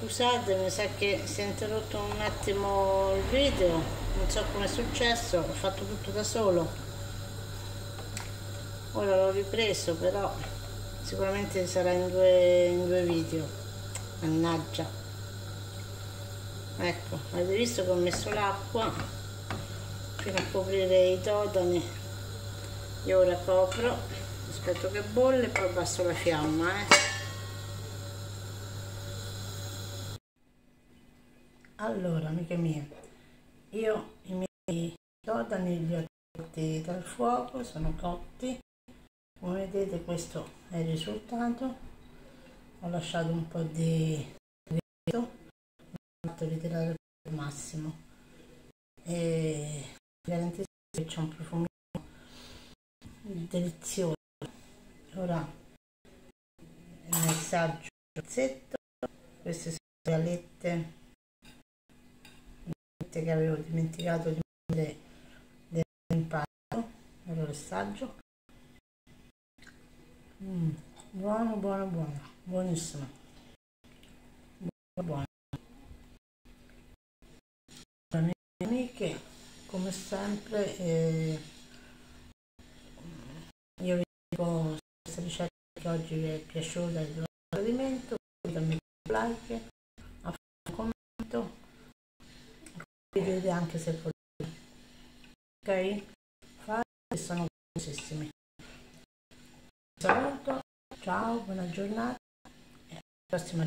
scusate mi sa che si è interrotto un attimo il video. Non so come è successo ho fatto tutto da solo. Ora l'ho ripreso però sicuramente sarà in due, in due video. Mannaggia. Ecco avete visto che ho messo l'acqua fino a coprire i totani io ora copro aspetto che bolle e poi abbasso la fiamma eh. Allora amiche mie io i miei totani li ho tolti dal fuoco sono cotti. Come vedete questo è il risultato. Ho lasciato un po' di vetro ho fatto ritirare al massimo. E garantisco che c'è un profumo delizioso. Ora il messaggio pezzetto queste sono le alette che avevo dimenticato di mettere dell'impasto allora assaggio mm, buono buono buono buonissimo. Buono buono. Le mie amiche come sempre eh, io vi dico questa ricetta che oggi vi è piaciuta il gradimento datemi un like a un commento vedete anche se volete ok? Fatti sono buonissimi saluto ciao buona giornata e alla prossima